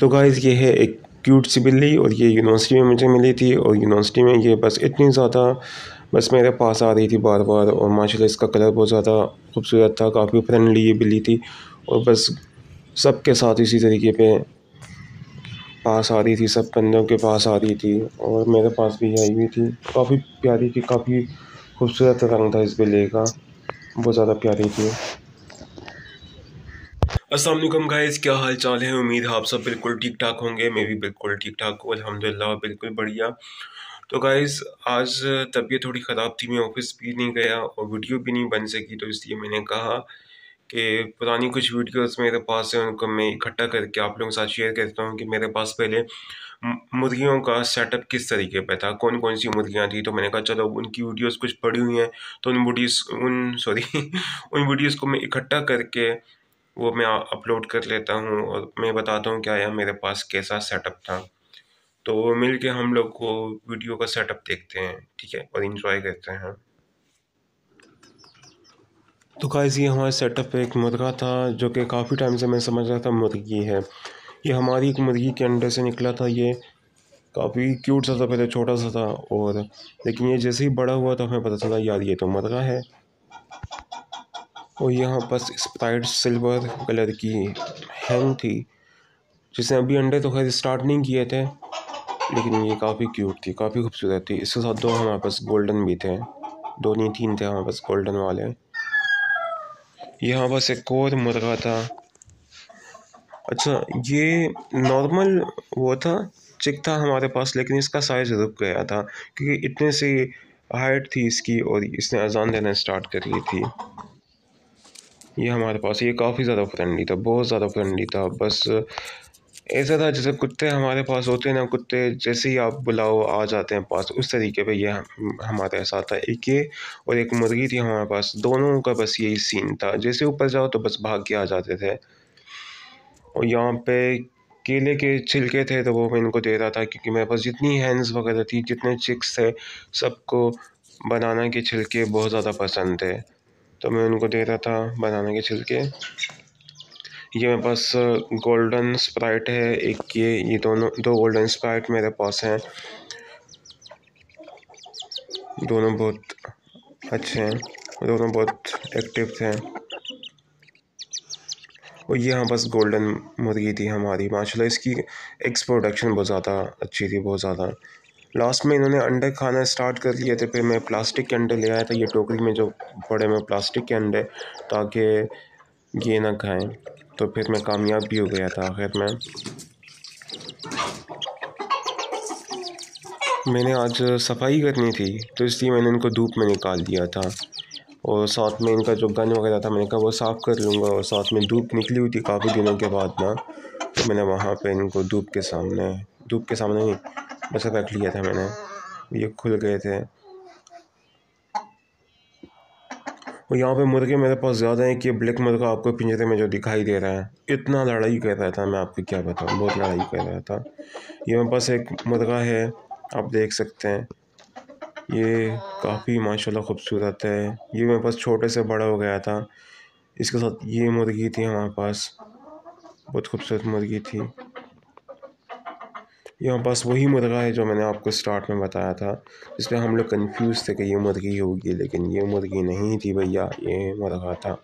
तो गाइस ये है एक क्यूट सी बिल्ली और ये यूनिवर्सिटी में मुझे मिली थी और यूनिवर्सिटी में ये बस इतनी ज़्यादा, बस मेरे पास आ रही थी बार बार और माशाल्लाह इसका कलर बहुत ज़्यादा खूबसूरत था, काफ़ी फ्रेंडली ये बिल्ली थी और बस सबके साथ इसी तरीके पे पास आ रही थी, सब बंदों के पास आ रही थी और मेरे पास भी आई हुई थी। काफ़ी प्यारी थी, काफ़ी खूबसूरत रंग था इस बिल्ली का, बहुत ज़्यादा प्यारी थी। असलम गाइस, क्या हाल चाल है? उम्मीद है आप सब बिल्कुल ठीक ठाक होंगे, मैं भी बिल्कुल ठीक ठाक हूँ, अल्हम्दुलिल्लाह, बिल्कुल बढ़िया। तो गाइस, आज तबीयत थोड़ी ख़राब थी, मैं ऑफ़िस भी नहीं गया और वीडियो भी नहीं बन सकी तो इसलिए मैंने कहा कि पुरानी कुछ वीडियोस मेरे पास है, उनको मैं इकट्ठा करके आप लोगों के साथ शेयर करता हूँ कि मेरे पास पहले मुर्गियों का सेटअप किस तरीके पे था कौन कौन सी मुर्गियाँ थी? तो मैंने कहा, चलो, उनकी वीडियोस कुछ पड़ी हुई हैं। तो उन वीडियोस उन सॉरी उन वीडियोस को मैं इकट्ठा करके वो मैं अपलोड कर लेता हूँ और मैं बताता हूँ क्या आया मेरे पास कैसा सेटअप था। तो मिल के हम लोग को वीडियो का सेटअप देखते हैं, ठीक है? और इन्जॉय करते हैं। तो गाइस ये हमारे सेटअप एक मुर्गा था, जो कि काफ़ी टाइम से मैं समझ रहा था मुर्गी है। ये हमारी एक मुर्गी के अंडे से निकला था ये। काफ़ी क्यूट सा था, पहले छोटा सा था और लेकिन ये जैसे ही बड़ा हुआ तो हमें पता चला, यार ये तो मुर्गा है। और यहाँ बस स्प्राइट सिल्वर कलर की हैंग थी जिसने अभी अंडे तो खैर स्टार्ट नहीं किए थे, लेकिन ये काफ़ी क्यूट थी, काफ़ी खूबसूरत थी। इसके साथ दो हमारे पास गोल्डन भी थे, दो नहीं, तीन थे हमारे पास गोल्डन वाले। यहाँ पास एक और मुर्गा था। अच्छा ये नॉर्मल वो था चिक था हमारे पास, लेकिन इसका साइज़ रुक गया था, क्योंकि इतने से हाइट थी इसकी और इसने अजान देना स्टार्ट कर ली थी। ये हमारे पास, ये काफ़ी ज़्यादा फ्रेंडली था, बहुत ज़्यादा फ्रेंडली था। बस, ऐसा था जैसे कुत्ते हमारे पास होते हैं ना, कुत्ते जैसे ही आप बुलाओ, आ जाते हैं पास। उस तरीके पे ये हमारे साथ था। एक ये और एक मुर्गी थी हमारे पास। दोनों का बस यही सीन था। जैसे ऊपर जाओ तो बस भाग के आ जाते थे। और यहाँ पे केले के छिलके थे तो वो मैं इनको दे रहा था क्योंकि मेरे पास जितनी हैंड्स वगैरह थी, जितने चिक्स थे, सबको बनाना के छिलके बहुत ज़्यादा पसंद थे। तो मैं उनको दे रहा था बनाने के छिलके। ये मेरे पास गोल्डन स्प्राइट है, एक ये ये दोनों, दो गोल्डन स्प्राइट मेरे पास हैं। दोनों बहुत अच्छे हैं, दोनों बहुत एक्टिव थे। और ये यहाँ बस गोल्डन मुर्गी थी हमारी, माशाल्लाह इसकी एक्स प्रोडक्शन बहुत ज़्यादा अच्छी थी, बहुत ज़्यादा। लास्ट में इन्होंने अंडे खाना स्टार्ट कर लिए थे, फिर मैं प्लास्टिक के अंडे ले आया था, ये टोकरी में जो पड़े में प्लास्टिक के अंडे, ताकि ये ना खाएँ। तो फिर मैं कामयाब भी हो गया था, आखिर में। मैंने आज सफ़ाई करनी थी तो इसलिए मैंने इनको धूप में निकाल दिया था। और साथ में इनका जो गन वगैरह था, मैंने कहा वो साफ़ कर लूँगा, और साथ में धूप निकली हुई थी काफ़ी दिनों के बाद ना तो मैंने वहाँ पे इनको धूप के सामने, धूप के सामने नहीं बस रख लिया था मैंने। ये खुल गए थे। और यहाँ पे मुर्गे मेरे पास ज़्यादा हैं कि ब्लैक मुर्गा आपको पिंजरे में जो दिखाई दे रहा है। इतना लड़ाई कर रहा था मैं आपको क्या बताऊँ, बहुत लड़ाई कर रहा था। ये मेरे पास एक मुर्गा है, आप देख सकते हैं। ये काफ़ी माशाल्लाह खूबसूरत है। ये मेरे पास छोटे से बड़ा हो गया था। इसके साथ ये मुर्गी थी हमारे पास, बहुत खूबसूरत मुर्गी थी। यहाँ पास वही मुर्गा है जो मैंने आपको स्टार्ट में बताया था, जिसमें हम लोग कंफ्यूज थे कि ये मुर्गी होगी, लेकिन ये मुर्गी नहीं थी भैया, ये मुर्गा था।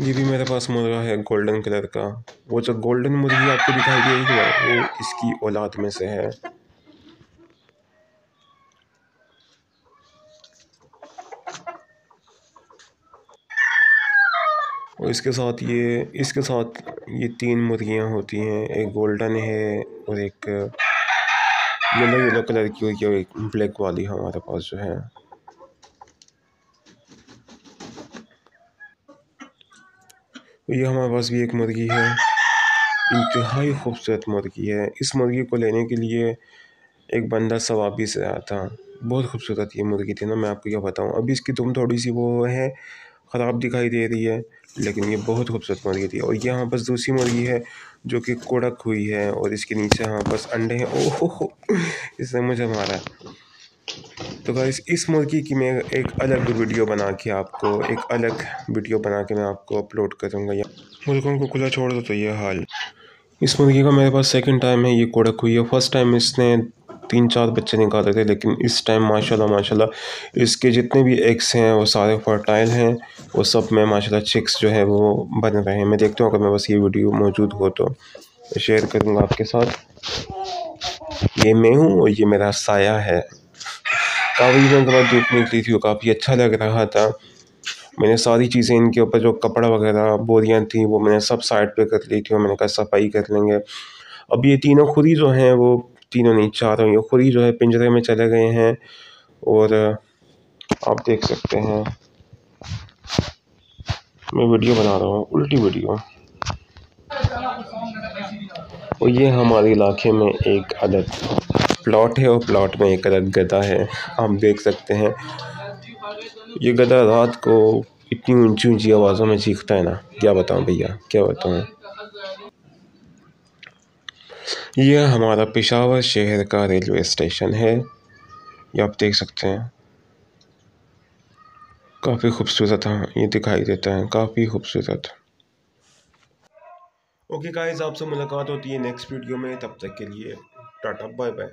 ये भी मेरे पास मुर्गा है गोल्डन कलर का। वो जो गोल्डन मुर्गी आपको दिखाई दे रही है, वो इसकी औलाद में से है। और इसके साथ ये, इसके साथ ये तीन मुर्गियाँ होती हैं। एक गोल्डन है और एक येलो येलो कलर की हुई और एक ब्लैक वाली हमारे पास जो है। ये हमारे पास भी एक मुर्गी है। इंतहाई खूबसूरत मुर्गी है। इस मुर्गी को लेने के लिए एक बंदा सवाबी से आया था। बहुत खूबसूरत ये मुर्गी थी ना, मैं आपको क्या बताऊँ। अभी इसकी तुम थोड़ी सी वो है ख़राब दिखाई दे रही है, लेकिन ये बहुत खूबसूरत मुर्गी थी। और यहाँ बस दूसरी मुर्गी है, जो कि कोड़क हुई है, और इसके नीचे यहाँ बस अंडे हैं। ओह, इसने मुझे मारा। तो गाइस इस मुर्गी की मैं एक अलग वीडियो बना के आपको, एक अलग वीडियो बना के मैं आपको अपलोड करूँगा। या मुर्गों को खुला छोड़ दो तो ये हाल। इस मुर्गी का मेरे पास सेकंड टाइम है, ये कोड़क हुई है। फ़र्स्ट टाइम इसने तीन चार बच्चे निकाले थे, लेकिन इस टाइम माशाल्लाह माशाल्लाह, इसके जितने भी एग्स हैं, वो सारे फर्टाइल हैं, वो सब में माशाल्लाह चिक्स जो है, वो बन रहे हैं। मैं देखता हूँ, अगर मेरे पास ये वीडियो मौजूद हो तो। शेयर करूँगा आपके साथ। ये मैं हूँ और ये मेरा साया है। काफ़ी दिनों के बाद धूप निकली थी काफ़ी अच्छा लग रहा था। मैंने सारी चीज़ें इनके ऊपर, जो कपड़ा वगैरह, बोरियाँ थी, वो मैंने सब साइड पे कर ली थी और मैंने कहा सफ़ाई कर लेंगे। अब ये तीनों खुद ही जो हैं, वो तीनों नहीं, चारों ये खुद ही जो है पिंजरे में चले गए हैं। और आप देख सकते हैं। मैं वीडियो बना रहा हूँ, उल्टी वीडियो। और ये हमारे इलाके में एक अलग प्लॉट है, और प्लॉट में एक अलग गधा है। आप देख सकते हैं, ये गधा रात को इतनी ऊँची ऊँची आवाज़ों में चीखता है ना। क्या बताऊँ भैया, क्या बताऊँ? यह हमारा पिशावर शहर का रेलवे स्टेशन है। ये आप देख सकते हैं। काफ़ी खूबसूरत हाँ ये दिखाई देता है। काफ़ी खूबसूरत। ओके गाइस, आपसे मुलाकात होती है नेक्स्ट वीडियो में। तब तक के लिए टाटा बाय बाय